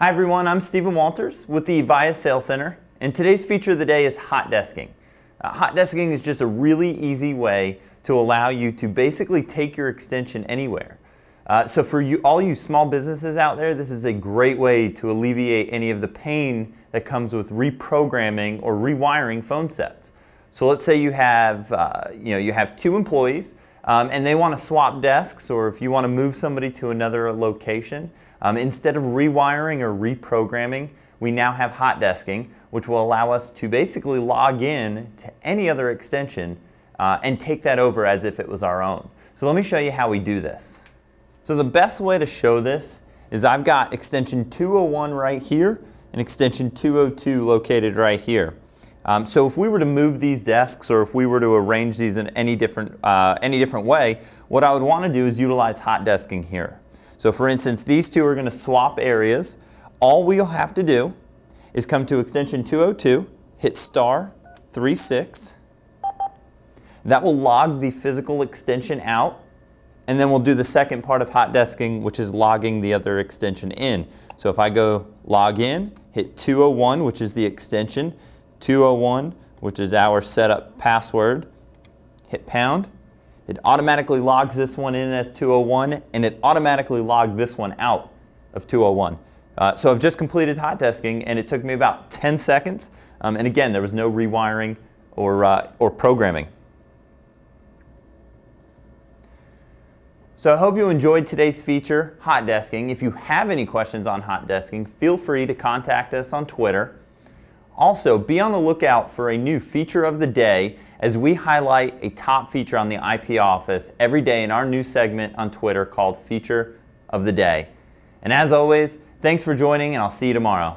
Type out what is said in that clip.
Hi everyone, I'm Stephen Walters with the Avaya Sales Center, and today's feature of the day is hot desking. Uh, hot desking is just a really easy way to allow you to basically take your extension anywhere. Uh, so for you, all you small businesses out there, this is a great way to alleviate any of the pain that comes with reprogramming or rewiring phone sets. So let's say you have, uh, you know, you have two employees um, and they want to swap desks or if you want to move somebody to another location, um, instead of rewiring or reprogramming, we now have hot desking, which will allow us to basically log in to any other extension uh, and take that over as if it was our own. So let me show you how we do this. So the best way to show this is I've got extension 201 right here and extension 202 located right here. Um, so if we were to move these desks or if we were to arrange these in any different, uh, any different way, what I would want to do is utilize hot desking here. So for instance, these two are going to swap areas. All we'll have to do is come to extension 202, hit star 36. That will log the physical extension out, and then we'll do the second part of hot desking, which is logging the other extension in. So if I go log in, hit 201, which is the extension, 201, which is our setup password, hit pound, it automatically logs this one in as 201 and it automatically logged this one out of 201. Uh, so I've just completed hot desking and it took me about 10 seconds. Um, and again, there was no rewiring or, uh, or programming. So I hope you enjoyed today's feature, hot desking. If you have any questions on hot desking, feel free to contact us on Twitter. Also, be on the lookout for a new feature of the day as we highlight a top feature on the IP office every day in our new segment on Twitter called Feature of the Day. And as always, thanks for joining and I'll see you tomorrow.